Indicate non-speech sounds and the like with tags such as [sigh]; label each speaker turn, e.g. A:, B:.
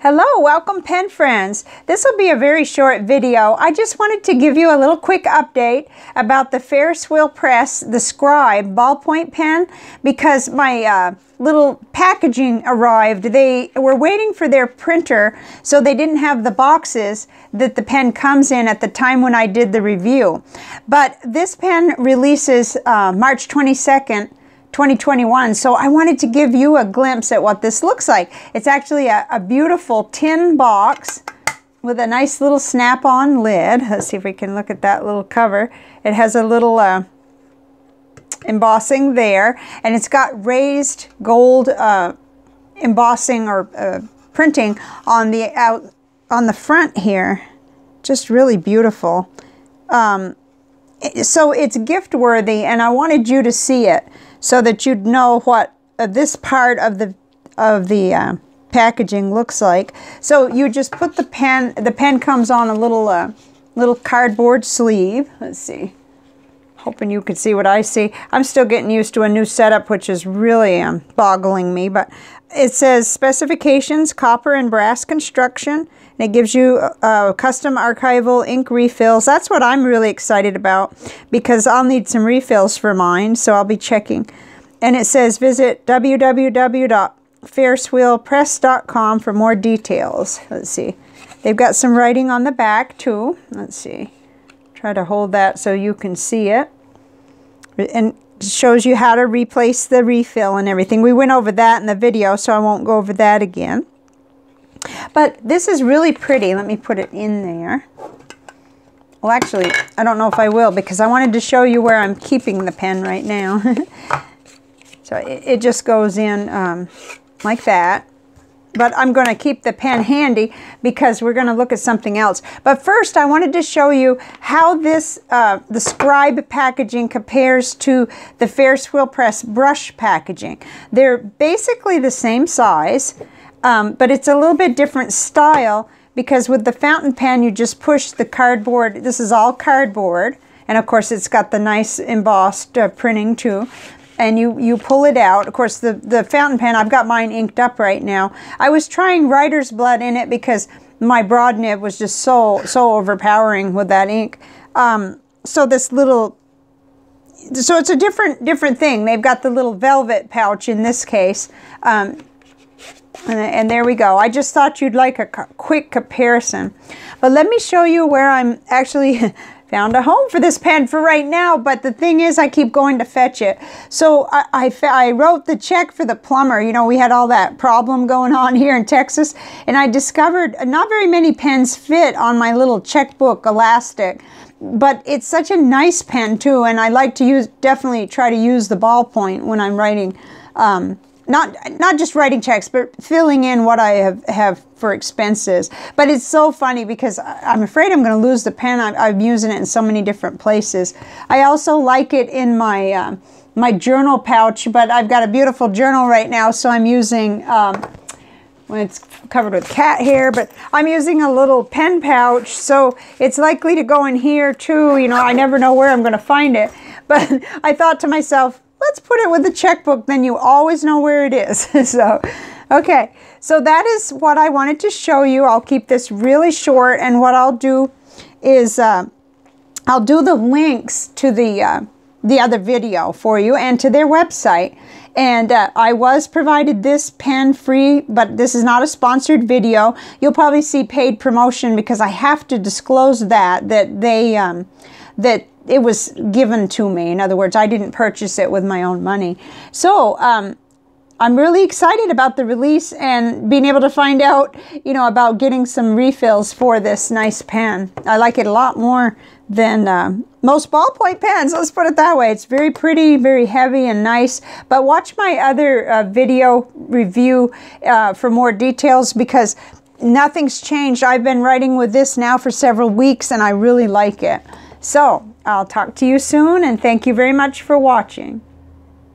A: Hello, welcome pen friends. This will be a very short video. I just wanted to give you a little quick update about the Ferris Wheel Press, the Scribe ballpoint pen, because my uh, little packaging arrived. They were waiting for their printer, so they didn't have the boxes that the pen comes in at the time when I did the review. But this pen releases uh, March 22nd, 2021. So I wanted to give you a glimpse at what this looks like. It's actually a, a beautiful tin box with a nice little snap-on lid. Let's see if we can look at that little cover. It has a little uh, embossing there, and it's got raised gold uh, embossing or uh, printing on the out on the front here. Just really beautiful. Um, so it's gift worthy, and I wanted you to see it so that you'd know what uh, this part of the of the uh, packaging looks like. So you just put the pen, the pen comes on a little uh, little cardboard sleeve. Let's see. Hoping you can see what I see. I'm still getting used to a new setup, which is really um, boggling me. But it says specifications, copper and brass construction. And it gives you uh, custom archival ink refills. That's what I'm really excited about because I'll need some refills for mine, so I'll be checking. And it says visit www.ferriswheelpress.com for more details. Let's see. They've got some writing on the back too. Let's see. Try to hold that so you can see it. And shows you how to replace the refill and everything. We went over that in the video, so I won't go over that again. But this is really pretty. Let me put it in there. Well, actually, I don't know if I will because I wanted to show you where I'm keeping the pen right now. [laughs] so it, it, just goes in um, like that. But I'm going to keep the pen handy because we're going to look at something else. But first, I wanted to show you how this, uh, the Scribe packaging compares to the Ferris Wheel Press brush packaging. They're basically the same size. Um, but it's a little bit different style because with the fountain pen, you just push the cardboard. This is all cardboard. And of course, it's got the nice embossed uh, printing too. And you, you pull it out. Of course, the, the fountain pen, I've got mine inked up right now. I was trying writer's blood in it because my broad nib was just so, so overpowering with that ink. Um, so this little so it's a different different thing. They've got the little velvet pouch in this case. Um, and, and there we go. I just thought you'd like a quick comparison. But let me show you where I'm actually [laughs] found a home for this pen for right now. But the thing is, I keep going to fetch it. So I, I, I, wrote the check for the plumber. You know, we had all that problem going on here in Texas. And I discovered not very many pens fit on my little checkbook elastic. But it's such a nice pen too. And I like to use, definitely try to use the ballpoint when I'm writing um, not not just writing checks, but filling in what I have, have for expenses. But it's so funny because I'm afraid I'm going to lose the pen. I'm, I'm, using it in so many different places. I also like it in my uh, my journal pouch, but I've got a beautiful journal right now, so I'm using. Um, when it's covered with cat hair, but I'm using a little pen pouch, so it's likely to go in here too. You know, I never know where I'm going to find it. [laughs] But I thought to myself, let's put it with the checkbook, then you always know where it is. [laughs] so, okay, so that is what I wanted to show you. I'll keep this really short, and what I'll do is uh, I'll do the links to the, uh, the other video for you and to their website. And uh, I was provided this pen free, but this is not a sponsored video. You'll probably see paid promotion because I have to disclose that, that they, um, that it was given to me. In other words, I didn't purchase it with my own money. So um, I'm really excited about the release and being able to find out, you know, about getting some refills for this nice pen. I like it a lot more than uh, most ballpoint pens. Let's put it that way. It's very pretty, very heavy and nice. But watch my other uh, video review uh, for more details because nothing's changed. I've been writing with this now for several weeks and I really like it. So I'll talk to you soon and thank you very much for watching.